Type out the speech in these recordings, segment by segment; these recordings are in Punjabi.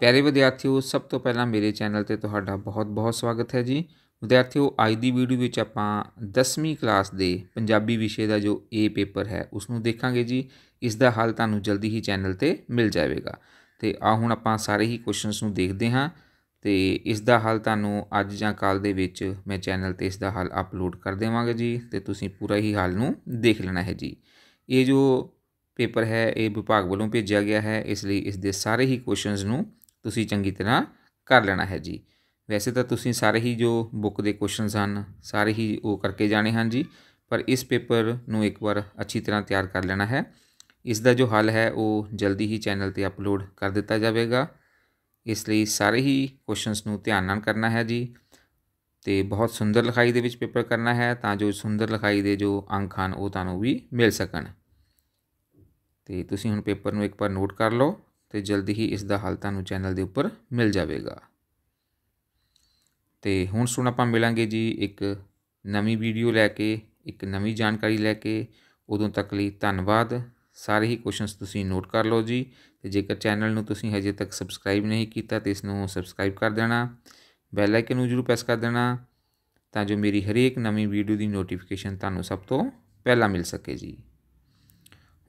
ਪਿਆਰੇ ਵਿਦਿਆਰਥੀਓ, ਸਭ ਤੋਂ ਪਹਿਲਾਂ ਮੇਰੇ ਚੈਨਲ ਤੇ ਤੁਹਾਡਾ ਬਹੁਤ-ਬਹੁਤ ਸਵਾਗਤ ਹੈ ਜੀ। ਵਿਦਿਆਰਥੀਓ, ਅੱਜ ਦੀ ਵੀਡੀਓ ਵਿੱਚ ਆਪਾਂ 10ਵੀਂ ਕਲਾਸ ਦੇ ਪੰਜਾਬੀ ਵਿਸ਼ੇ ਦਾ ਜੋ ਏ ਪੇਪਰ ਹੈ ਉਸ ਨੂੰ ਦੇਖਾਂਗੇ ਜੀ। ਇਸ ਦਾ ਹੱਲ ਤੁਹਾਨੂੰ ਜਲਦੀ ਹੀ ਚੈਨਲ ਤੇ ਮਿਲ ਜਾਵੇਗਾ। ਤੇ ਆ ਹੁਣ ਆਪਾਂ ਸਾਰੇ ਹੀ ਕੁਐਸਚਨਸ ਨੂੰ ਦੇਖਦੇ ਹਾਂ ਤੇ ਇਸ ਦਾ ਹੱਲ ਤੁਹਾਨੂੰ ਅੱਜ ਜਾਂ ਕੱਲ ਦੇ ਵਿੱਚ ਮੈਂ ਚੈਨਲ ਤੇ ਇਸ ਦਾ ਹੱਲ ਅਪਲੋਡ ਕਰ ਦੇਵਾਂਗਾ ਜੀ ਤੇ ਤੁਸੀਂ ਪੂਰਾ ਹੀ ਹੱਲ ਨੂੰ ਦੇਖ ਲੈਣਾ ਹੈ ਜੀ। ਇਹ ਜੋ ਪੇਪਰ ਹੈ, ਇਹ ਵਿਭਾਗ ਵੱਲੋਂ ਭੇਜਿਆ ਗਿਆ ਹੈ, ਇਸ ਲਈ ਇਸ ਦੇ ਸਾਰੇ ਹੀ ਕੁਐਸਚਨਸ ਨੂੰ ਤੁਸੀਂ ਚੰਗੀ ਤਰ੍ਹਾਂ ਕਰ ਲੈਣਾ ਹੈ ਜੀ। ਵੈਸੇ ਤਾਂ ਤੁਸੀਂ ਸਾਰੇ ਹੀ ਜੋ ਬੁੱਕ ਦੇ ਕੁਐਸਚਨਸ ਹਨ, ਸਾਰੇ ਹੀ ਉਹ ਕਰਕੇ ਜਾਣੇ ਹਨ ਜੀ, ਪਰ ਇਸ ਪੇਪਰ ਨੂੰ ਇੱਕ ਵਾਰ ਅੱਛੀ ਤਰ੍ਹਾਂ ਤਿਆਰ ਕਰ ਲੈਣਾ ਹੈ। ਇਸ ਦਾ ਜੋ ਹੱਲ ਹੈ, ਉਹ ਜਲਦੀ ਹੀ ਚੈਨਲ ਤੇ ਅਪਲੋਡ ਕਰ ਦਿੱਤਾ ਜਾਵੇਗਾ। ਇਸ ਲਈ ਸਾਰੇ ਹੀ ਕੁਐਸਚਨਸ ਨੂੰ ਧਿਆਨ ਨਾਲ ਕਰਨਾ ਹੈ ਜੀ ਤੇ ਬਹੁਤ ਸੁੰਦਰ ਲਿਖਾਈ ਦੇ ਵਿੱਚ ਪੇਪਰ ਕਰਨਾ ਹੈ ਤਾਂ ਜੋ ਸੁੰਦਰ ਲਿਖਾਈ ਦੇ ਜੋ ਅੰਕ ਹਨ, ਉਹ ਤੁਹਾਨੂੰ ਵੀ ਮਿਲ ਸਕਣ। ਤੇ ਤੁਸੀਂ ਹੁਣ ਪੇਪਰ ਨੂੰ ਇੱਕ ਵਾਰ ਨੋਟ ਕਰ ਲਓ। ਤੇ ਜਲਦੀ ਹੀ ਇਸ ਦਾ ਹੱਲ ਤੁਹਾਨੂੰ ਚੈਨਲ ਦੇ ਉੱਪਰ ਮਿਲ ਜਾਵੇਗਾ। ਤੇ ਹੁਣ ਸੁਣ ਆਪਾਂ ਮਿਲਾਂਗੇ ਜੀ ਇੱਕ ਨਵੀਂ ਵੀਡੀਓ ਲੈ ਕੇ, ਇੱਕ ਨਵੀਂ ਜਾਣਕਾਰੀ ਲੈ ਕੇ। ਉਦੋਂ ਤੱਕ ਲਈ ਧੰਨਵਾਦ। ਸਾਰੇ ਹੀ ਕੁਐਸਚਨਸ ਤੁਸੀਂ ਨੋਟ ਕਰ ਲਓ ਜੀ। ਤੇ ਜੇਕਰ ਚੈਨਲ ਨੂੰ ਤੁਸੀਂ ਹਜੇ ਤੱਕ ਸਬਸਕ੍ਰਾਈਬ ਨਹੀਂ ਕੀਤਾ ਤੇ ਇਸ ਨੂੰ ਸਬਸਕ੍ਰਾਈਬ ਕਰ ਦੇਣਾ। ਬੈਲ ਆਈਕਨ ਨੂੰ ਜਰੂਰ ਪ੍ਰੈਸ ਕਰ ਦੇਣਾ ਤਾਂ ਜੋ ਮੇਰੀ ਹਰੇਕ ਨਵੀਂ ਵੀਡੀਓ ਦੀ ਨੋਟੀਫਿਕੇਸ਼ਨ ਤੁਹਾਨੂੰ ਸਭ ਤੋਂ ਪਹਿਲਾਂ ਮਿਲ ਸਕੇ ਜੀ।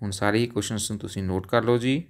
ਹੁਣ ਸਾਰੇ ਹੀ ਕੁਐਸਚਨਸ ਨੂੰ ਤੁਸੀਂ ਨੋਟ ਕਰ ਲਓ ਜੀ।